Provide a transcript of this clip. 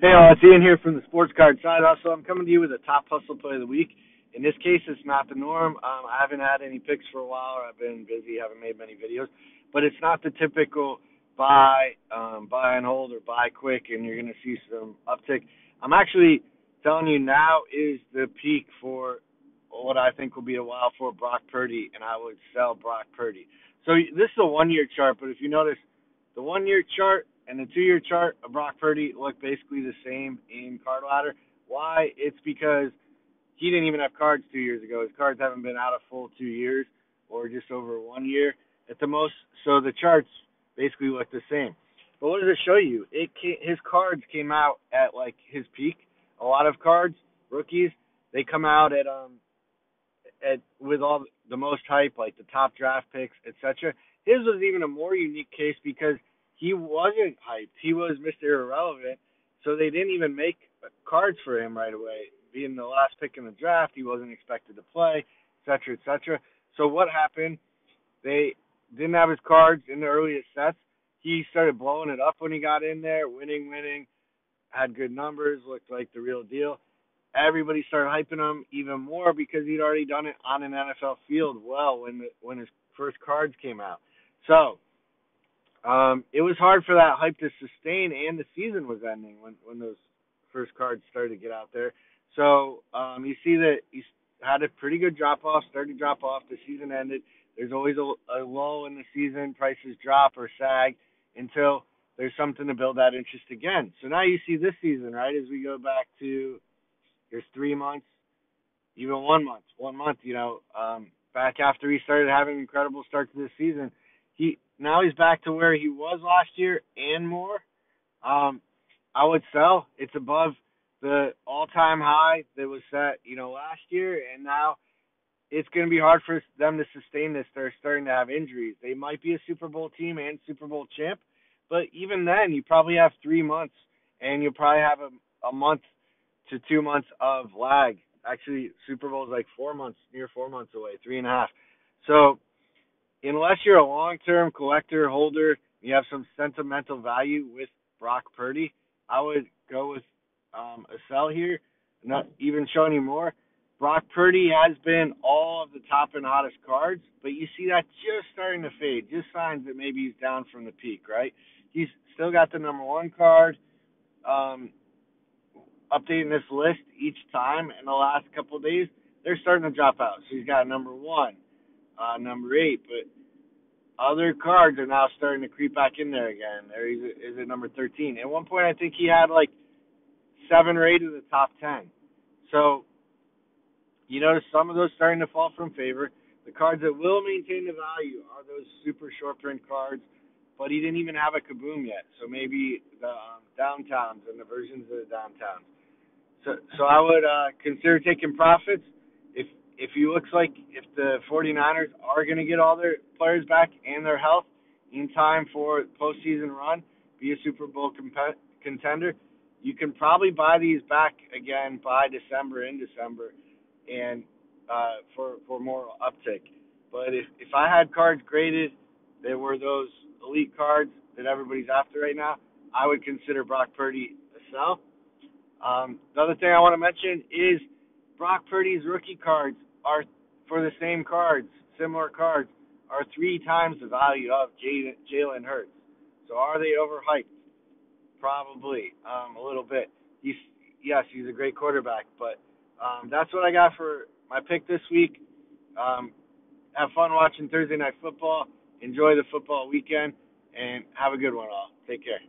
Hey, all, it's Ian here from the Sports Card Side Hustle. I'm coming to you with a top hustle play of the week. In this case, it's not the norm. Um, I haven't had any picks for a while, or I've been busy, haven't made many videos. But it's not the typical buy, um, buy and hold, or buy quick, and you're going to see some uptick. I'm actually telling you now is the peak for what I think will be a while for Brock Purdy, and I would sell Brock Purdy. So this is a one-year chart, but if you notice, the one-year chart and the two-year chart of Brock Purdy looked basically the same in card ladder. Why? It's because he didn't even have cards two years ago. His cards haven't been out a full two years or just over one year at the most. So the charts basically look the same. But what does it show you? It came, his cards came out at like his peak. A lot of cards, rookies, they come out at um at with all the most hype, like the top draft picks, etc. His was even a more unique case because he wasn't hyped. He was Mr. Irrelevant, so they didn't even make cards for him right away. Being the last pick in the draft, he wasn't expected to play, et cetera, et cetera. So what happened? They didn't have his cards in the earliest sets. He started blowing it up when he got in there, winning, winning, had good numbers, looked like the real deal. Everybody started hyping him even more because he'd already done it on an NFL field well when the, when his first cards came out. So um, it was hard for that hype to sustain, and the season was ending when when those first cards started to get out there. So um, you see that he had a pretty good drop off, started to drop off. The season ended. There's always a, a lull in the season. Prices drop or sag until there's something to build that interest again. So now you see this season, right? As we go back to here's three months, even one month, one month. You know, um, back after he started having incredible start to this season, he now he's back to where he was last year and more. Um, I would sell. It's above the all-time high that was set, you know, last year, and now it's going to be hard for them to sustain this. They're starting to have injuries. They might be a Super Bowl team and Super Bowl champ, but even then, you probably have three months, and you'll probably have a, a month to two months of lag. Actually, Super Bowl is like four months, near four months away, three and a half. So unless you're a long-term collector holder, you have some sentimental value with Brock Purdy, I would go with um, a sell here. Not even showing you more. Brock Purdy has been all of the top and hottest cards, but you see that just starting to fade. Just signs that maybe he's down from the peak, right? He's still got the number one card. Um, updating this list each time in the last couple of days, they're starting to drop out. So he's got number one, uh, number eight, but other cards are now starting to creep back in there again. There is is at number 13. At one point, I think he had like seven or eight of the top 10. So you notice some of those starting to fall from favor. The cards that will maintain the value are those super short print cards, but he didn't even have a kaboom yet. So maybe the um, downtowns and the versions of the downtowns. So so I would uh, consider taking profits if he looks like if the 49ers are going to get all their players back and their health in time for postseason run, be a Super Bowl comp- contender, you can probably buy these back again by December in December, and uh, for for more uptick. But if if I had cards graded that were those elite cards that everybody's after right now, I would consider Brock Purdy a sell. Um, the other thing I want to mention is Brock Purdy's rookie cards are for the same cards, similar cards, are three times the value of Jalen Hurts. So are they overhyped? Probably um, a little bit. He's yes, he's a great quarterback, but um, that's what I got for my pick this week. Um, have fun watching Thursday night football. Enjoy the football weekend, and have a good one all. Take care.